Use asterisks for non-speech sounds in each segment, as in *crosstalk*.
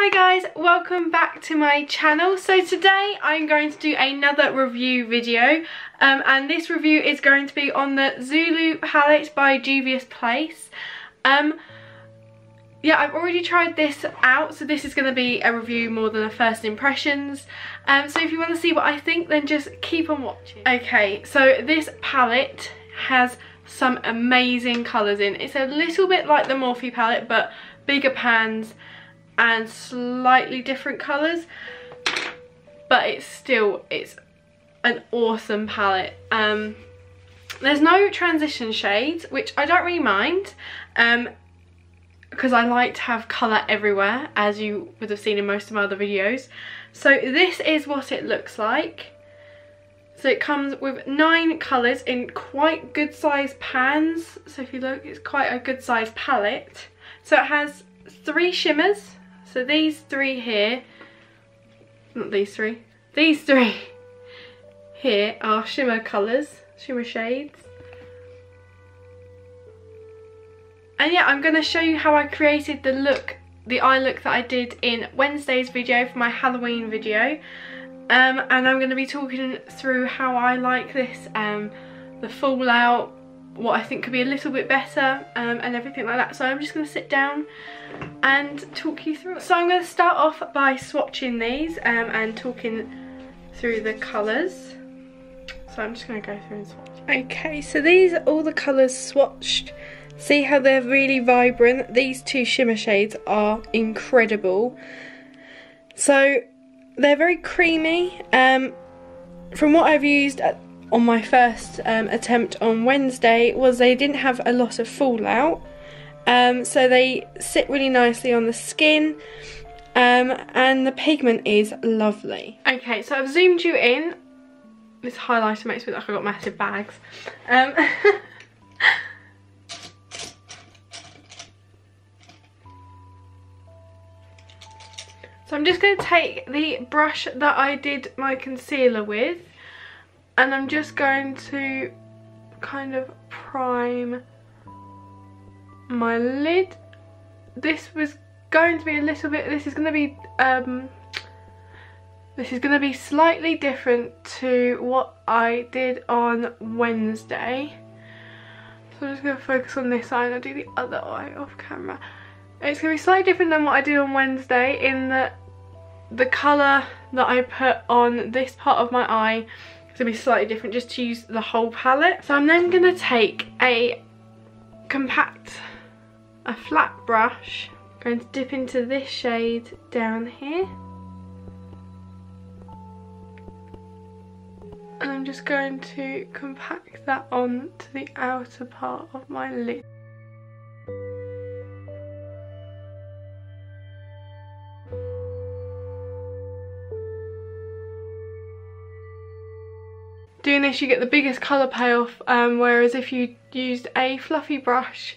Hi guys, welcome back to my channel. So today I'm going to do another review video um, and this review is going to be on the Zulu palette by Juvia's Place. Um, yeah, I've already tried this out, so this is going to be a review more than a first impressions. Um, so if you want to see what I think, then just keep on watching. Okay, so this palette has some amazing colours in. It's a little bit like the Morphe palette, but bigger pans and slightly different colours but it's still it's an awesome palette. Um there's no transition shades which I don't really mind um because I like to have colour everywhere as you would have seen in most of my other videos. So this is what it looks like. So it comes with nine colours in quite good sized pans. So if you look it's quite a good sized palette. So it has three shimmers so these three here, not these three, these three here are shimmer colours, shimmer shades. And yeah, I'm going to show you how I created the look, the eye look that I did in Wednesday's video for my Halloween video. Um, and I'm going to be talking through how I like this, um, the fallout, what I think could be a little bit better um, and everything like that. So I'm just going to sit down and talk you through it. So I'm going to start off by swatching these um, and talking through the colours. So I'm just going to go through and swatch. Okay, so these are all the colours swatched. See how they're really vibrant? These two shimmer shades are incredible. So they're very creamy. Um, from what I've used on my first um, attempt on Wednesday was they didn't have a lot of fallout. Um, so they sit really nicely on the skin um, and the pigment is lovely. Okay, so I've zoomed you in. This highlighter makes me look like I've got massive bags. Um, *laughs* so I'm just going to take the brush that I did my concealer with and I'm just going to kind of prime my lid. This was going to be a little bit this is going to be um this is going to be slightly different to what I did on Wednesday. So I'm just going to focus on this eye and I'll do the other eye off camera. It's going to be slightly different than what I did on Wednesday in that the colour that I put on this part of my eye to be slightly different just to use the whole palette. So I'm then to take a compact, a flat brush, going to dip into this shade down here. And I'm just going to compact that on to the outer part of my lid. Doing this you get the biggest colour payoff um, whereas if you used a fluffy brush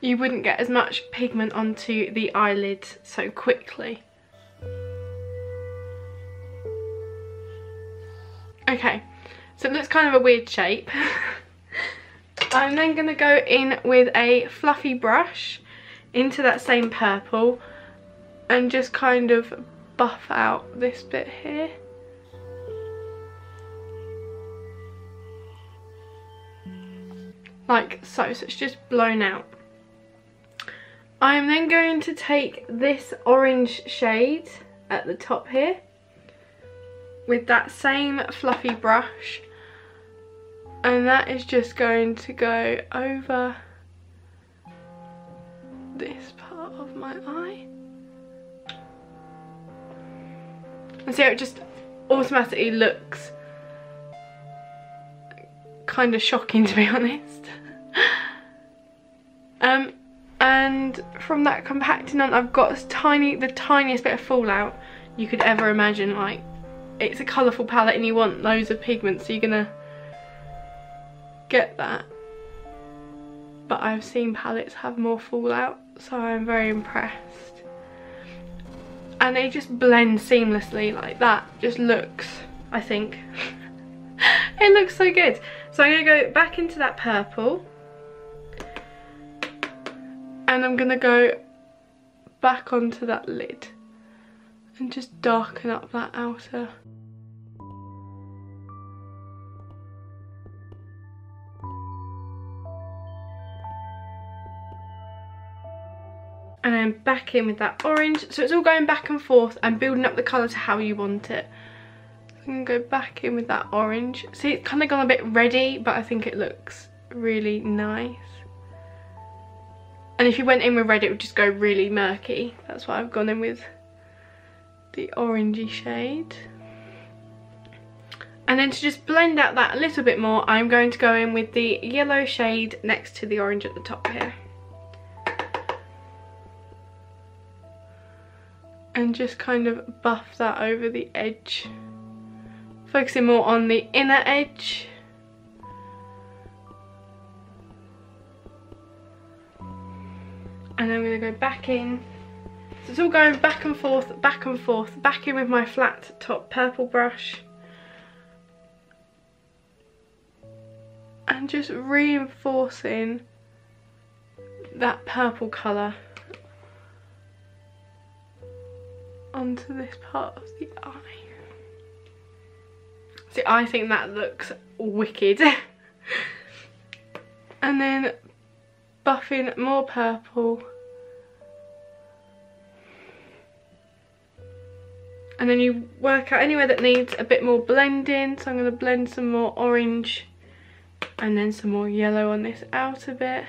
you wouldn't get as much pigment onto the eyelid so quickly. Okay, so it looks kind of a weird shape. *laughs* I'm then going to go in with a fluffy brush into that same purple and just kind of buff out this bit here. Like so, so it's just blown out. I am then going to take this orange shade at the top here with that same fluffy brush and that is just going to go over this part of my eye. And see how it just automatically looks kind of shocking *laughs* to be honest. um, and from that compacting on, I've got tiny, the tiniest bit of fallout you could ever imagine. Like, it's a colourful palette and you want loads of pigments, so you're gonna get that. But I've seen palettes have more fallout, so I'm very impressed. And they just blend seamlessly like that. Just looks, I think. *laughs* it looks so good. So I'm going to go back into that purple. And I'm going to go back onto that lid and just darken up that outer. And then back in with that orange. So it's all going back and forth and building up the colour to how you want it Gonna go back in with that orange. See it's kind of gone a bit ready but I think it looks really nice. And if you went in with red it would just go really murky. That's why I've gone in with. The orangey shade. And then to just blend out that a little bit more I'm going to go in with the yellow shade next to the orange at the top here. And just kind of buff that over the edge focusing more on the inner edge. And I'm going to go back in. So it's all going back and forth back and forth back in with my flat top purple brush. And just reinforcing that purple colour onto this part of the eye. See, I think that looks wicked. *laughs* and then buffing more purple. And then you work out anywhere that needs a bit more blending. So I'm going to blend some more orange and then some more yellow on this outer bit.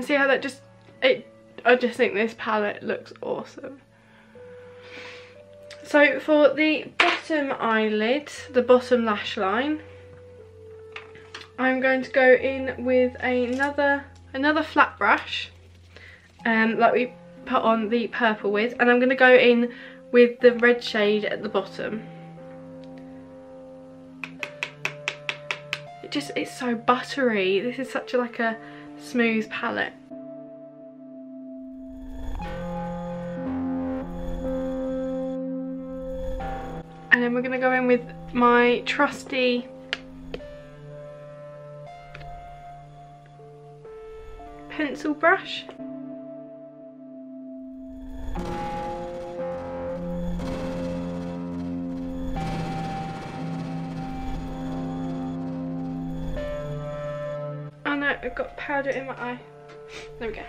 And see how that just, it, I just think this palette looks awesome. So for the bottom eyelid, the bottom lash line, I'm going to go in with another another flat brush, um, like we put on the purple with, and I'm going to go in with the red shade at the bottom. It just, it's so buttery. This is such a, like a smooth palette. And then we're going to go in with my trusty pencil brush. I've got powder in my eye. There we go.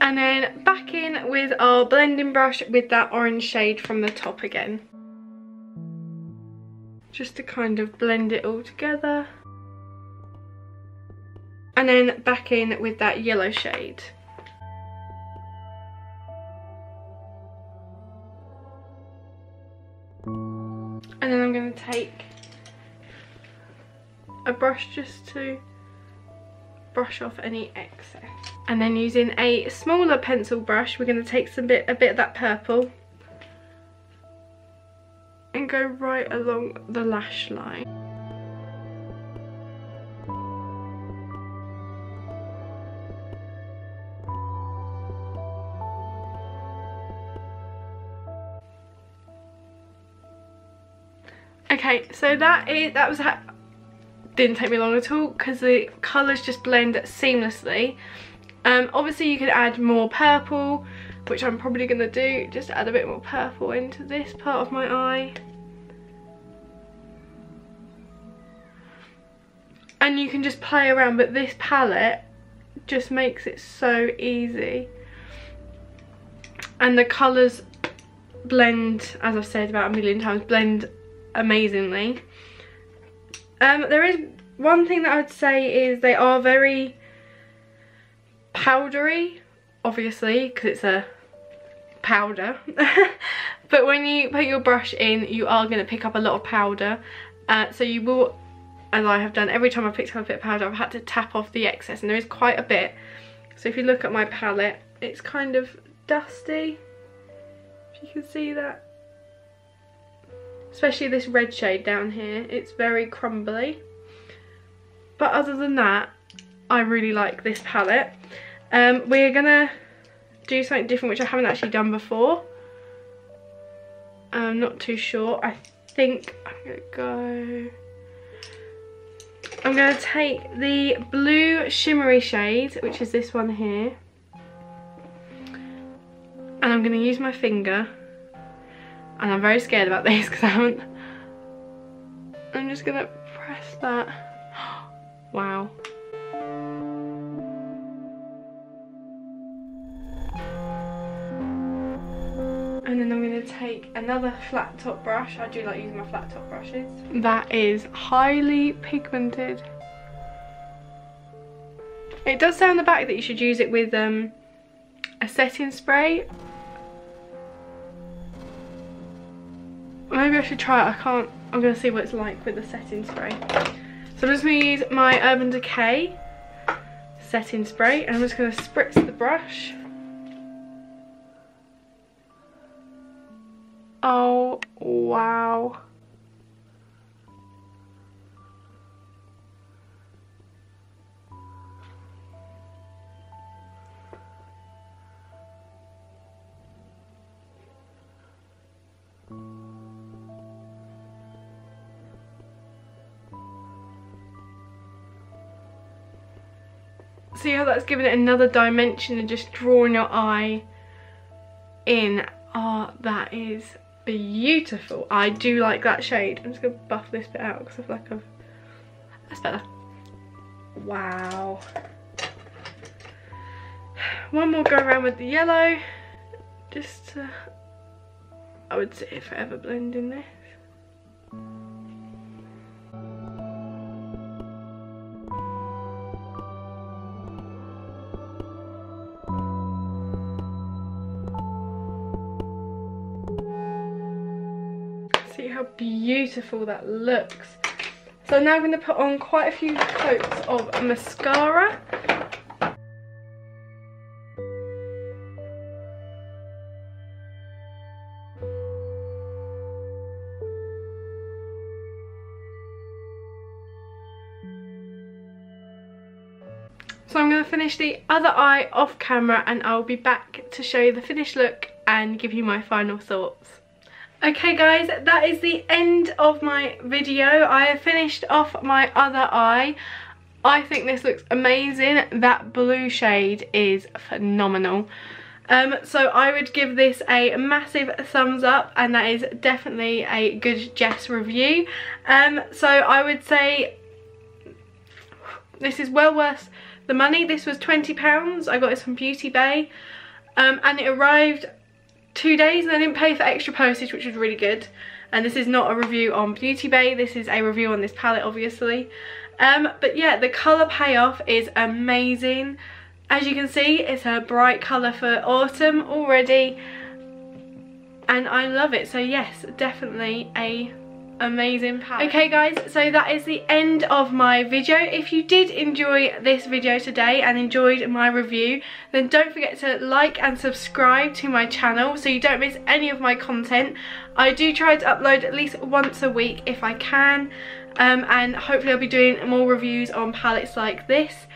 And then back in with our blending brush with that orange shade from the top again. Just to kind of blend it all together. And then back in with that yellow shade. And then I'm going to take a brush just to brush off any excess. And then using a smaller pencil brush, we're going to take some bit, a bit of that purple and go right along the lash line. Okay, so that is that was didn't take me long at all because the colours just blend seamlessly. Um, obviously you could add more purple, which I'm probably going to do, just add a bit more purple into this part of my eye. And you can just play around, but this palette just makes it so easy. And the colours blend, as I've said about a million times, blend amazingly. Um, there is one thing that I would say is they are very powdery, obviously, because it's a powder. *laughs* but when you put your brush in, you are going to pick up a lot of powder. Uh, so you will, as I have done, every time I've picked up a bit of powder, I've had to tap off the excess. And there is quite a bit. So if you look at my palette, it's kind of dusty. If you can see that especially this red shade down here it's very crumbly but other than that I really like this palette um, we're gonna do something different which I haven't actually done before I'm not too sure. I think I'm gonna go I'm going to take the blue shimmery shade, which is this one here. And I'm going to use my finger. And I'm very scared about this because I haven't... I'm just to press that. *gasps* wow. And then I'm to take another flat top brush. I do like using my flat top brushes. That is highly pigmented. It does say on the back that you should use it with um, a setting spray. Maybe I should try it. I can't. I'm going to see what it's like with the setting spray. So I'm just going to use my Urban Decay setting spray and I'm just going to spritz the brush. Oh, wow. See how that's giving it another dimension and just drawing your eye in. Oh, that is beautiful. I do like that shade. I'm just going to buff this bit out because I feel like I've... That's better. Wow. One more go around with the yellow. Just I would say forever blending this. How beautiful that looks. So now I'm going to put on quite a few coats of mascara. So I'm going to finish the other eye off camera and I'll be back to show you the finished look and give you my final thoughts. Okay guys, that is the end of my video. I have finished off my other eye. I think this looks amazing. That blue shade is phenomenal. Um, so I would give this a massive thumbs up and that is definitely a good Jess review. Um, so I would say this is well worth the money. This was £20. I got this from Beauty Bay um, and it arrived two days and I didn't pay for extra postage which was really good. And this is not a review on Beauty Bay this is a review on this palette obviously. Um, but yeah the colour payoff is amazing. As you can see it's a bright colour for autumn already. And I love it. So yes definitely a amazing. Okay guys, so that is the end of my video. If you did enjoy this video today and enjoyed my review, then don't forget to like and subscribe to my channel so you don't miss any of my content. I do try to upload at least once a week if I can, um, and hopefully I'll be doing more reviews on palettes like this.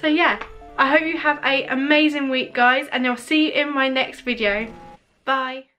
So yeah, I hope you have a amazing week guys, and I'll see you in my next video. Bye.